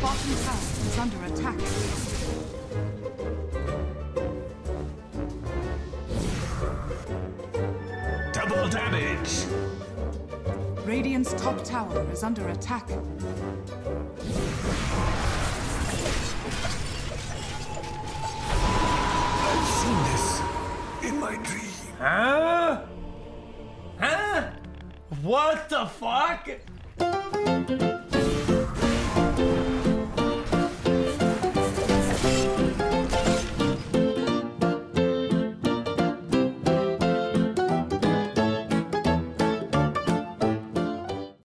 bottom tower is under attack. Double damage. Radiant's top tower is under attack. I've seen this in my dream. Huh? Huh? What the fuck?